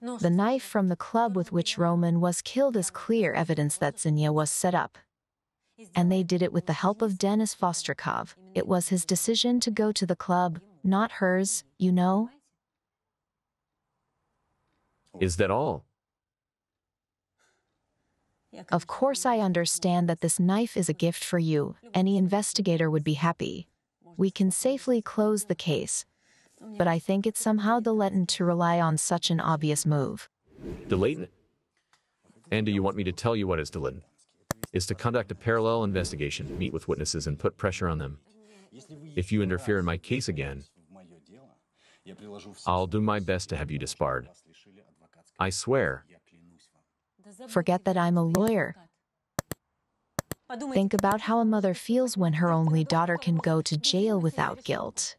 The knife from the club with which Roman was killed is clear evidence that Zinnia was set up. And they did it with the help of Denis Vostrikov. It was his decision to go to the club, not hers, you know? Is that all? Of course, I understand that this knife is a gift for you. Any investigator would be happy. We can safely close the case. But I think it's somehow dilettante to rely on such an obvious move. Dilatant? And do you want me to tell you what is dilatant? Is to conduct a parallel investigation, meet with witnesses, and put pressure on them. If you interfere in my case again, I'll do my best to have you disbarred. I swear. Forget that I'm a lawyer. Think about how a mother feels when her only daughter can go to jail without guilt.